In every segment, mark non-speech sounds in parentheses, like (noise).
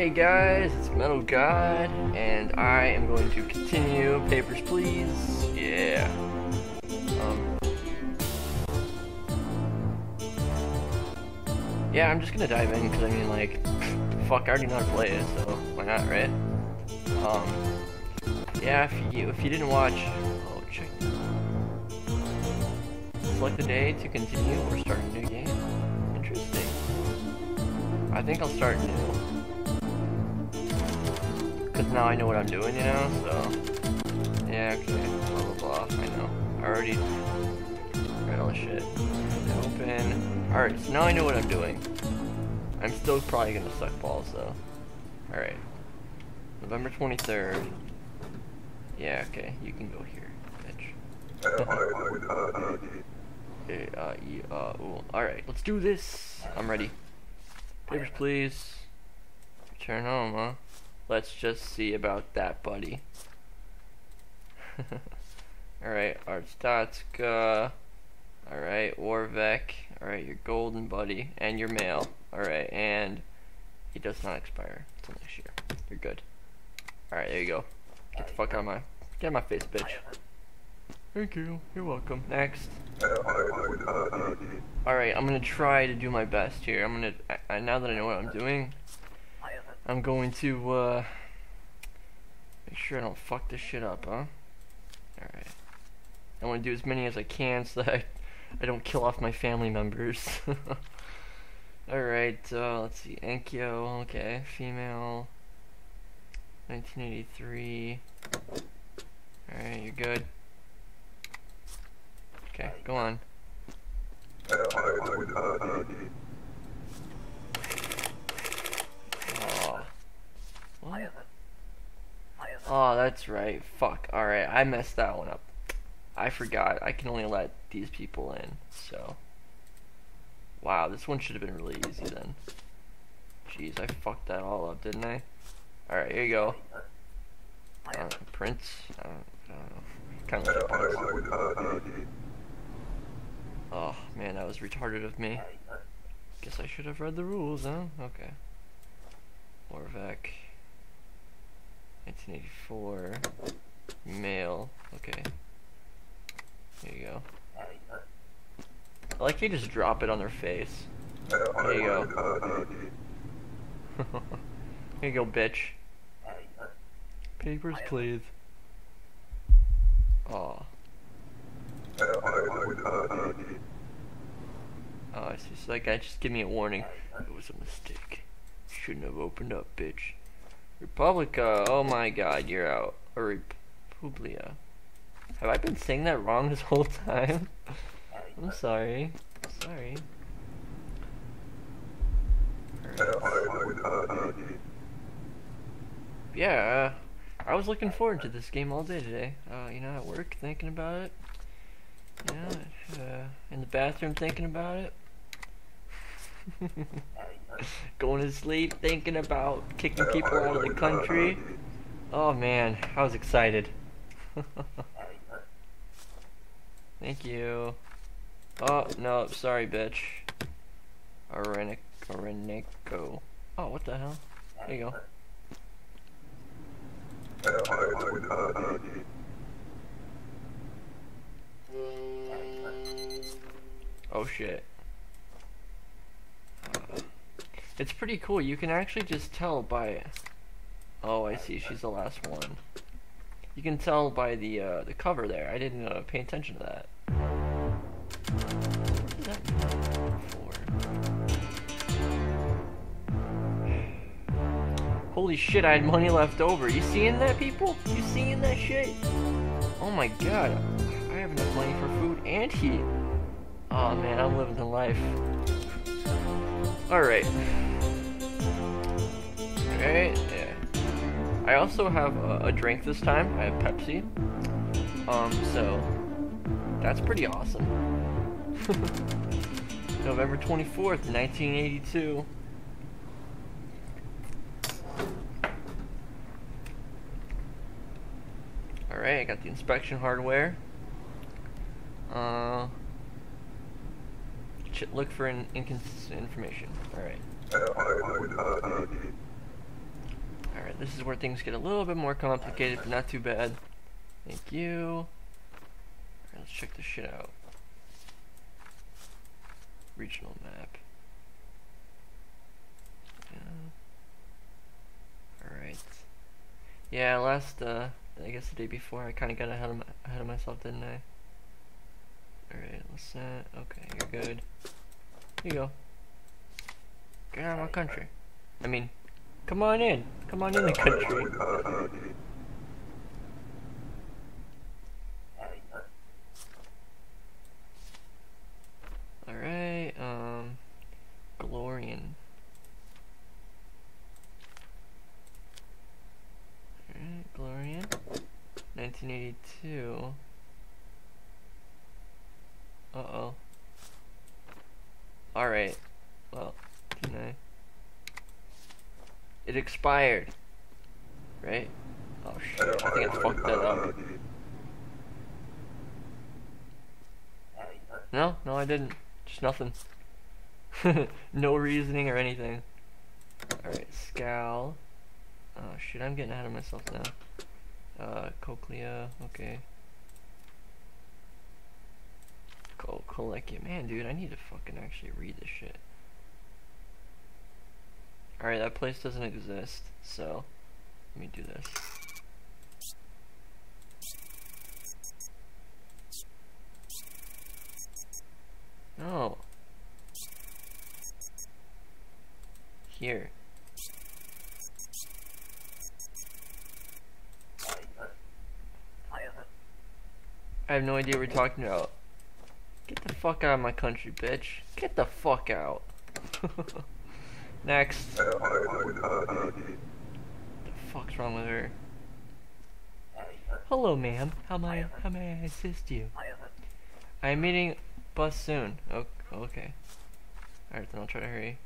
Hey guys, it's Metal God, and I am going to continue Papers, Please. Yeah. Um. Yeah, I'm just gonna dive in because I mean, like, (laughs) fuck, I already know how to play it, so why not, right? Um. Yeah, if you if you didn't watch, oh check. Select the day to continue or start a new game. Interesting. I think I'll start new. Cause now I know what I'm doing, you know, so. Yeah, okay, blah blah blah, I know. I already read all the shit. Open. Alright, so now I know what I'm doing. I'm still probably gonna suck balls though. Alright. November 23rd. Yeah, okay, you can go here, bitch. (laughs) uh, e, uh, ooh. Alright, let's do this. I'm ready. Papers, please. Return home, huh? Let's just see about that, buddy. (laughs) Alright, Arstotzka. Alright, Warvek. Alright, your golden buddy. And your male. Alright, and it does not expire until next year. You're good. Alright, there you go. Get the fuck out of my get out my face, bitch. Thank you. You're welcome. Next. Alright, I'm gonna try to do my best here. I'm gonna I, I, now that I know what I'm doing, I'm going to uh make sure I don't fuck this shit up, huh? Alright. I wanna do as many as I can so that I, I don't kill off my family members. (laughs) Alright, uh, let's see. Enkyo, okay. Female. 1983. Alright, you're good. Okay, go on. Oh. What? Oh, that's right. Fuck. Alright, I messed that one up. I forgot. I can only let these people in, so. Wow, this one should have been really easy then. Jeez, I fucked that all up, didn't I? Alright, here you go. Uh, Prince? I don't, I don't know. Kind of like Oh, man, that was retarded of me. Guess I should have read the rules, huh? Okay. Warvek. 1984. Male. Okay. There you go. I like you just drop it on their face. There you go. (laughs) Here you go, bitch. Papers, please. Aw. Oh, I see. So that guy just give me a warning. It was a mistake. Shouldn't have opened up, bitch. Republica. Oh my god, you're out. Or Republia. Have I been saying that wrong this whole time? I'm sorry. Sorry. Yeah, uh, I was looking forward to this game all day today. Uh, you know, at work, thinking about it. Know, uh, in the bathroom, thinking about it. (laughs) Going to sleep, thinking about kicking people out of the country. Oh man, I was excited. (laughs) Thank you. Oh, no, sorry, bitch. Arenic Arenico. Oh, what the hell? There you go. Oh shit. Uh, it's pretty cool. You can actually just tell by. Oh, I see. She's the last one. You can tell by the uh, the cover there. I didn't uh, pay attention to that. Holy shit, I had money left over. You seeing that, people? You seeing that shit? Oh my god. I have enough money for food and heat. Oh man, I'm living the life. Alright. Alright, yeah. I also have a, a, drink this time. I have Pepsi. Um, so that's pretty awesome. (laughs) November 24th, 1982. Alright, I got the inspection hardware. Uh, look for an inconsistent information. Alright. This is where things get a little bit more complicated, but not too bad. Thank you. Right, let's check this shit out. Regional map. Yeah. Alright. Yeah, last, uh, I guess the day before, I kind of got ahead of, my, ahead of myself, didn't I? Alright, let's set. Okay, you're good. Here you go. Get out of my country. I mean, come on in. Come on in the country. Alright, um, Glorian. Alright, Glorian. 1982. Uh-oh. Alright. Well, can I? It expired. Right? Oh shit, I think I fucked that up. No, no I didn't. Just nothing. (laughs) no reasoning or anything. Alright, scowl. Oh shit, I'm getting ahead of myself now. Uh, Kolechia, okay. It. Man, dude, I need to fucking actually read this shit. Alright, that place doesn't exist, so let me do this. No. Here. I have no idea what we're talking about. Get the fuck out of my country, bitch. Get the fuck out. (laughs) Next. What (laughs) the fuck's wrong with her? Hello, ma'am. How may how may I assist you? I'm meeting bus soon. Oh, okay. Alright, then I'll try to hurry.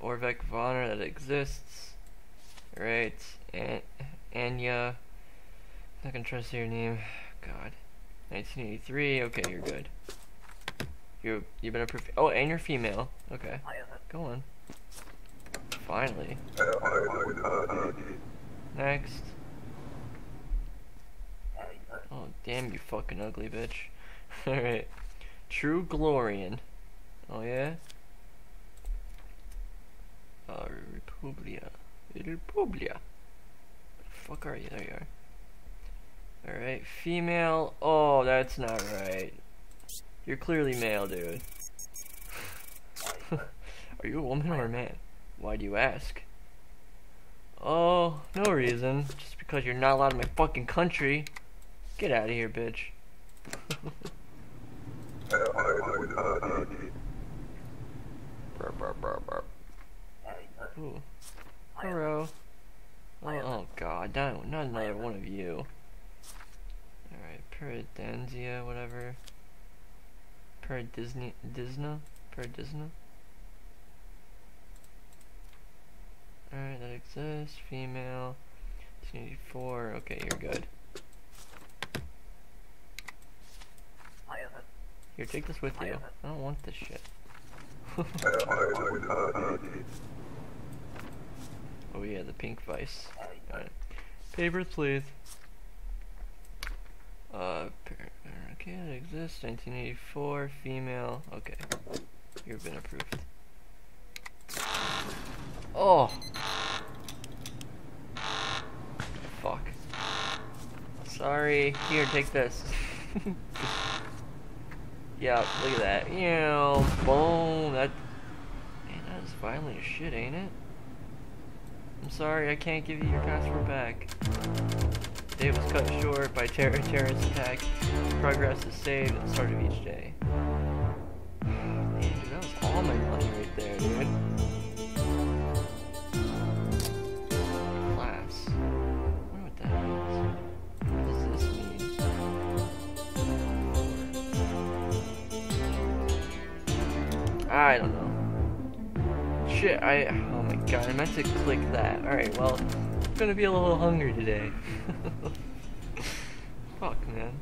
Orvech Vonor that exists. Right. An Anya. Not gonna trust your name. God. 1983. Okay, you're good. You you've been approved. Oh, and you're female. Okay. Go on. Finally. Next. Oh, damn you fucking ugly bitch. (laughs) Alright. True Glorian. Oh, yeah? Uh, Republia. Republia. Fuck are you? There you are. Alright, female. Oh, that's not right. You're clearly male, dude. (laughs) are you a woman or a man? Why do you ask? Oh, no reason. Just because you're not allowed in my fucking country. Get out of here, bitch. Ooh. Hello. Oh, oh god, not, not another one of you. Alright, Peridensia, whatever. Peridisney, Disna? Peridisna? Alright, that exists. Female. 284. Okay, you're good. Here, take this with you. I don't want this shit. (laughs) oh yeah, the pink vice. Got Papers, please. Uh, okay, that exists. 1984, female. Okay, you've been approved. Oh! Fuck. Sorry. Here, take this. yeah, look at that. Yeah, boom. That. Man, that is violent as shit, ain't it? I'm sorry, I can't give you your password back. Day was cut short by ter terrorist attack. Progress is saved at the start of each day. I don't know. Shit, I, oh my god, I meant to click that. Alright, well, I'm gonna be a little hungry today. (laughs) Fuck, man.